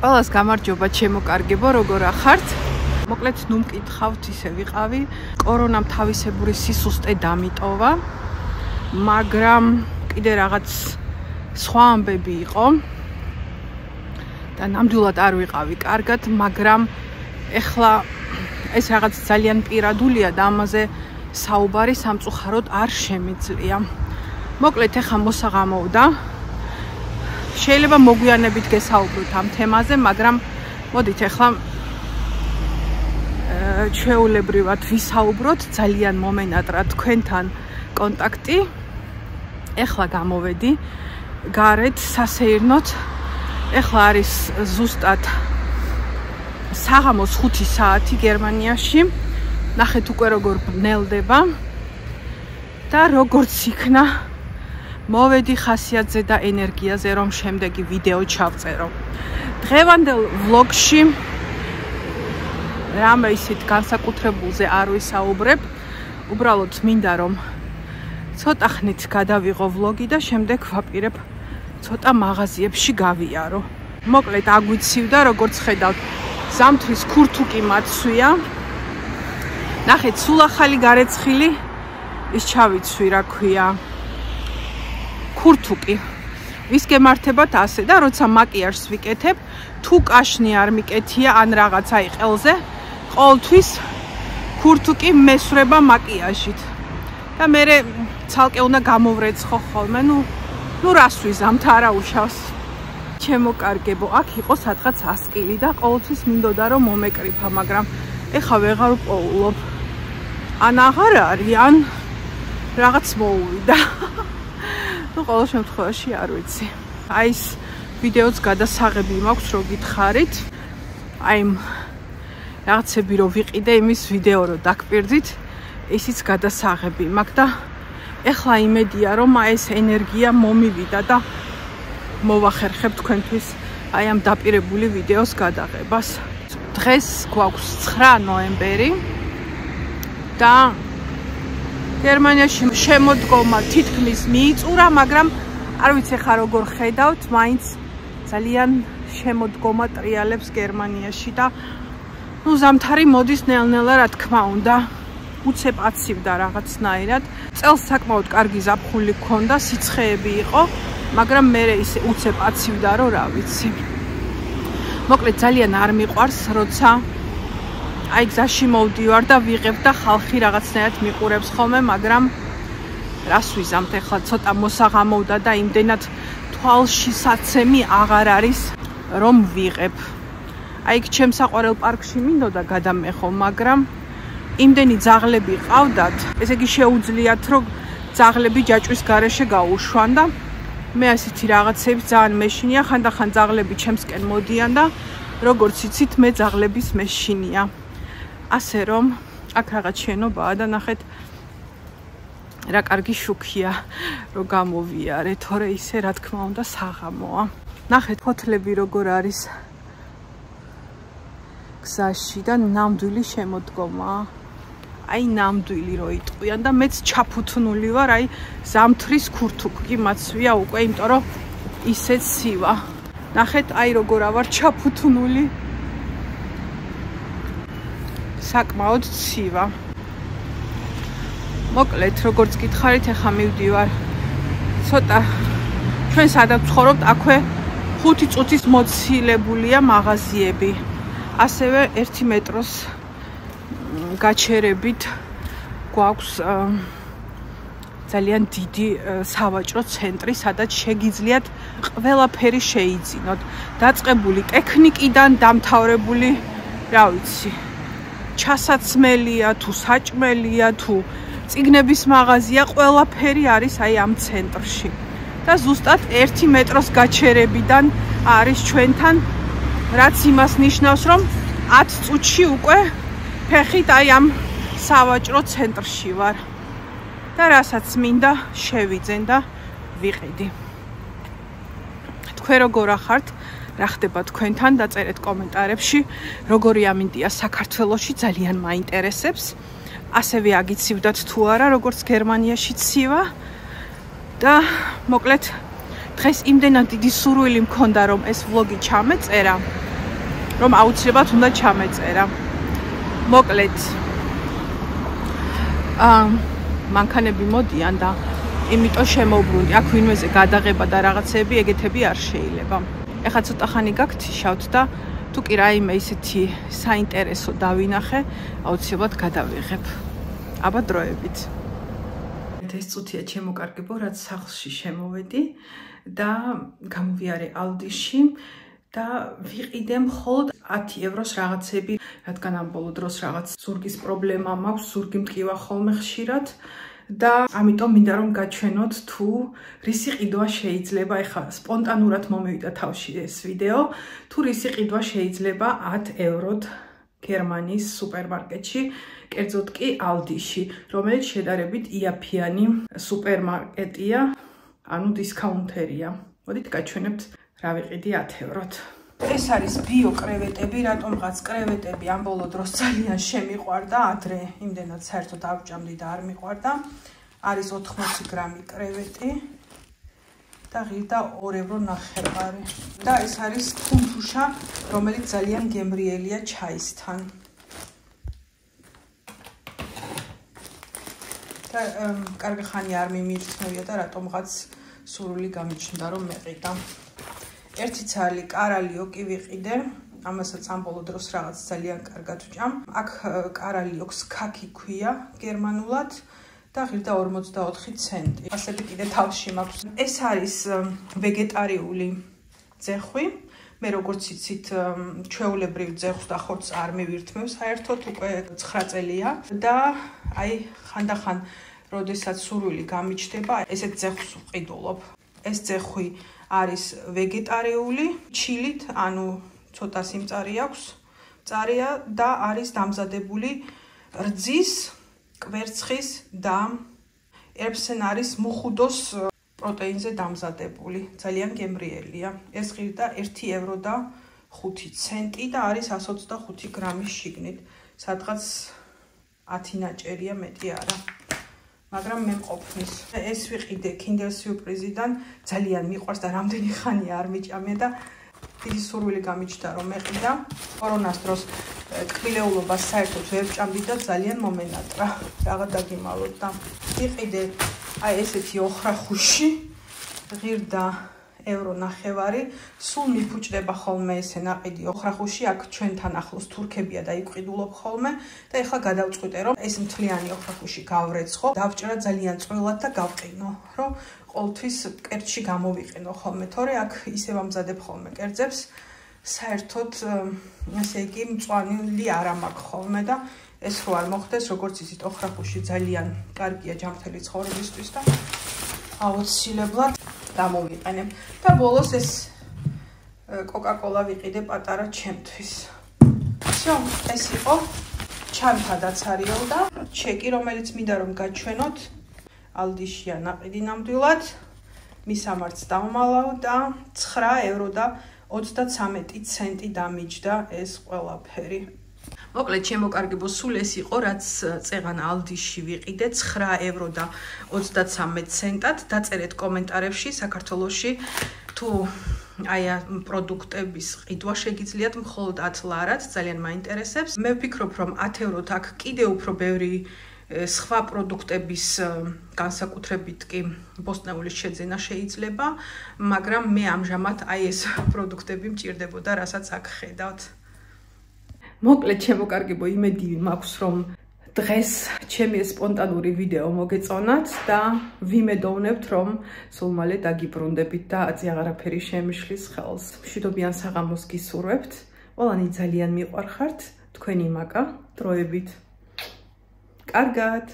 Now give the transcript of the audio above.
ყველას გამარჯობა ჩემო კარგებო როგორ ახართ? მოკლედ ნუ მკითხავთ ისე ვიყავი. კორონამ თავისებური სისუსტე დამიტოვა მაგრამ კიდე რაღაც სხვა ამბები იყო. და ნამდვილად არ ვიყავი კარგად მაგრამ ეხლა ეს რაღაც ძალიან პირადულია და ამაზე საუბარი სამწუხაროდ არ შემიძლია მოკლედ ეხლა მოსაღამოვდა შეიძლება მოგვიანებით გესაუბროთ ამ თემაზე მაგრამ მოდით ეხლა ჩვეულებრივად ვისაუბროთ ძალიან მომენატრა თქვენთან კონტაქტი. ეხლა გამოვედი. გარეთ სასეირნოთ. ეხლა არის ზუსტად საღამოს 5 საათი გერმანიაში. ნახეთ უკვე როგორ ბნელდება და როგორც იქნა მოვედი ხასიათზე და ენერგიაზე რომ შემდეგი ვიდეო ჩავწერო. დღევანდელ ვლოგში რამე ისეთ განსაკუთრებულზე არ ვისაუბრებ უბრალოდ მინდა რომ ცოტა ხნით გადავიღო ვლოგი და შემდეგ ვაპირებ ცოტა მაღაზიებში გავიარო. მოკლედ აგვიცივდა როგორც ხედავთ ზამთრის ქურთუკი მაცვია. ნახეთ სულ ახალი გარეცხილი ის ჩავიცვი რა ქვია ქურთუკი. ვის გემართებათ ასე და როცა მაკიაჟს ვიკეთებ თუ კაშნი არ მიკეთია ან რაღაცა იყელზე ყოველთვის ქურთუკი მესრება მაკიაჟით. და მე ცალკე უნდა გამოვრეცხო ხოლმე ნუ ნუ რას ვიზამთ არა უშავს. ჩემო კარგებო აქ იყო სადღაც 100 კილი და ყოველთვის მინდოდა რომ მომეკრიფა მაგრამ ეხა ვეღარ პოულობ. ან აღარ არის ან რაღაც მოუვიდა ну ყოველ შემთხვევაში არ ვიცი. აი ეს ვიდეოც გადასაღები მაქვს რო გითხარით. აი რაღაცები რო ვიყიდე იმის ვიდეო რო დაგპირდით ისიც გადასაღები. მაქვს და ეხლა იმედია რომ აი ეს ენერგია მომივიდა და მოვახერხებ თქვენთვის აი ამ დაპირებული ვიდეოს გადაღებას. დღეს გვაქვს 9 ნოემბერი და გერმანიაში შემოდგომა თითქმის მიიწურა, მაგრამ არ ვიცი ხა როგორ ხედავთ, მაინც ძალიან შემოდგომა ტრიალებს გერმანიაში და ну ზამთარი მოდის ნელ-ნელა რა თქმა უნდა. უცებ აცივდა რაღაცნაირად. წელს საკმაოდ კარგი ზაფხული ქონდა, სიცხეები იყო. მაგრამ მე ისე უცებ აცივდა რომ რა ვიცი მოკლედ ძალიან არ მიყვარს როცა აი გზაში მოვდივარ და ვიღებ და ხალხი რაღაცნაირად მიყურებს ხოლმე მაგრამ რას ვიზამთ ახლა? ცოტა მოსაღამოვდა და იმდენად თვალში საცემი აღარ არის რომ ვიღებ. აი ჩემ საყვარელ პარკში მინდოდა გადამეხო მაგრამ იმდენი ძაღლები ყავდათ. ესე იგი შეუძლიათ რომ ძაღლები ჯაჭვის garaშე გაუშვან და მე ასეთი რაღაცები ძალიან მეშინია ხანდახან ძაღლები ჩემსკენ მოდიან და როგორც იცით მე ძაღლების მეშინია ასე რომ აქ რაღაც შენობაა და ნახეთ რა კარგი შუქია რომ გამოვიარე თორე ისე რა თქმა უნდა საღამოა. ნახეთ ფოთლები როგორ არის. გზაში და ნამდვილი შემოდგომაა აი ნამდვილი რო იტყვიან და მეც ჩაფუთნული ვარ აი ზამთრის ქურთუკი მაცვია უკვე იმიტომ რომ ისეც ცივა ნახეთ აი როგორ ავარ ჩაფუთნული საკმაოდ ცივა. მოკლედ როგორც გითხარით ახლა მივდივარ. ცოტა ჩვენ სადაც ცხოვრობთ აქვე 5 წუთის მოცილებულია მაღაზიები. ასევე 1 მეტროს გაჩერებით გვაქვს ძალიან დიდი სავაჭრო ცენტრი, სადაც შეგიძლიათ ყველაფერი შეიძინოთ. დაწቀბული ტექნიკიდან დამთავრებული, რა ვიცი, ჩასაცმელია თუ საჭმელია თუ ციგნების მაღაზია, ყველაფერი არის აი ამ ცენტრში. და ზუსტად 1 მეტროს გაჩერებიდან არის ჩვენთან რაც იმას ნიშნავს, რომ 10 წუთში უკვე ფეხით აი ამ სავაჭრო ცენტრში ვარ და რასაც მინდა შევიძენ და ვიყიდი. თქვენ როგორ ახართ? რა ხდება თქვენთან? დაწერეთ კომენტარებში, როგორი ამინდია საქართველოსში, ძალიან მაინტერესებს. ასევე აგიცივდათ თუ არა, როგორც გერმანიაში ცივა. და მოკლედ დღეს იმდენად დიდი სურვილი მქონდა რომ ეს ვლოგი ჩამეწერა რომ აუცილებლად უნდა ჩამეწერა მოკლედ აა მანქანები მოდიან და იმიტომ შემოbrunდი აქ ვინმეზე გადაღება და რაღაცები ეგეთები არ შეიძლება ეხლა ცოტა ხანი გაგთიშავთ და თუ კი რაიმე ისეთი საინტერესო დავინახე აუცილებლად გადავიღებ. აბა დროებით. ეს წუთია ჩემო კარგებო რაც სახლში შემოვედი და გამოვიარე ალდიში და ვიყიდე მხოლოდ 10 ევროს რაღაცები რადგან ამ ბოლო დროს რაღაც ზურგის პრობლემა მაქვს ზურგი მტკივა ხოლმე ხშირად და ამიტომ მინდა რომ გაჩვენოთ თუ რისი ყიდვა შეიძლება ეხლა სპონტანურად მომივიდა თავში ეს ვიდეო თუ რისი ყიდვა შეიძლება 10 ევროთ გერმანიის სუპერმარკეტში კერძოდ კი ალდიში რომელიც შედარებით იაფიანი სუპერმარკეტია ანუ დისკაუნთერია მოდით გაჩვენებთ რა ვიყიდი 10 ევროთ ეს არის ბიო კრევეტები, რატომღაც კრევეტები ამ ბოლო დროს ძალიან შემიყვარდა, ადრე იმდენად საერთოდ ავჭამდი და არ მიყვარდა. არის 80 გრამი კრევეტი და ღირდა 2 ევრო ნახევარი. და ეს არის თუნთუშა, რომელიც ძალიან გემრიელია ჩაისთან. და კარგი ხანი არ მიმირთმევია და რატომღაც სურვილი გამიჩნდა რომ მეყიდა. ერთი ცალი კარალიო კი ვიყიდე ამასაც ამ ბოლო დროს რაღაც ძალიან კარგად ვჭამ. აქ კარალიოქს ქაკი ქვია გერმანულად და ღირდა 44 ცენტი. ასეთი კიდე თავში მაქვს. ეს არის ვეგეტარიული ძეხვი მე როგორც იცით ჩვეულებრივ ძეხვს და ხორცს არ მივირთმევ საერთოდ უკვე 9 წელია. და აი ხანდახან როდესაც სურვილი გამიჩნდება ესეთ ძეხვს ვყიდულობ ეს ძეხვი არის ვეგეტარიული ჩილით, ანუ ცოტა სიმწარი აქვს. წარია და არის დამზადებული რძის, კვერცხის და ერბსენარის მუხუდოს პროტეინზე დამზადებული. ძალიან გემრიელია. ეს ღირდა 1 ევრო და 5 ცენტი და არის 125 გრამის შიგნით. სადღაც 10 ნაჭერია მეტი არა. მაგრამ მე მყოფნის. ეს ვიყიდე Kinder Surprise-დან ძალიან მიყვარს და რამდენი ხანი არ მიჭამე და დიდი სურვილი გამიჩნდა რომ მეყიდა კორონას დროს ტკბილეულობას საერთოდ ვერ ჭამდი და ძალიან მომენატრა. რაღა დაგიმალოთ და ვიყიდე აი ესეთი ოხრახუში ღირდა ევრო ნახევარი, სულ მიფუჭდება ხოლმე ესე ნაყიდი ოხრახუში, აქ ჩვენთან ახლოს თურქებია და იყიდულობ ხოლმე და ეხლა გადავწყვიტე რომ ეს მთლიანი ოხრახუში გავრეცხო, დავჭრა ძალიან წვრილად და გავყინო, რომ ყოველთვის კერძში გამოვიყენო ხოლმე, თორე აქ ისევ ამზადებ ხოლმე კერძებს. საერთოდ ესე იგი მწვანილი არ ამაქვს ხოლმე და ეს რო არ მოხდეს, როგორც ისეთ ოხრახუში ძალიან კარგია ჯანმრთელი ცხოვრებისთვის და აუცილებლად გამოვიყენებ და ბოლოს ეს კოკა-კოლა ვიყიდე პატარა ჩემთვის. всё, ეს იყო ჩანთადაც არიელდა, ჩეკი, რომელიც მინდა რომ გაჩვენოთ ალდიშია ნაყიდი ნამდვილად. მის ამარც დავმალავ და 9 ევრო და 33 ცენტი დამიჯდა ეს ყველაფერი. მოკლედ შემოკარგებო სულ ეს იყო რაც წეღან ალდიში ვიყიდე 9 ევრო და 33 ცენტად. დაწერეთ კომენტარებში საქართველოსში თუ აი პროდუქტების ყიდვა შეგიძლიათ მხოლოდ 10 ლარად ძალიან მაინტერესებს. მე ვფიქრობ რომ 10 ევროთ აქ კიდე უფრო ბევრი სხვა პროდუქტების განსაკუთრებით კი ბოსტნეულის შეძენა შეიძლება მაგრამ მე ამჟამად აი ეს პროდუქტები მჭირდებოდა რასაც აქ ხედავთ მოკლედ შემოკარგებო იმედი მაქვს რომ დღეს ჩემი სპონტანური ვიდეო მოგეწონათ და ვიმედოვნებთ რომ სულ მალე დაგიბრუნდებით და აწი აღარაფერი შემიშლის ხელს. მშვიდობიან საღამოს გისურვებთ. ყველანი ძალიან მიყვარხართ თქვენი მაკა დროებით. კარგად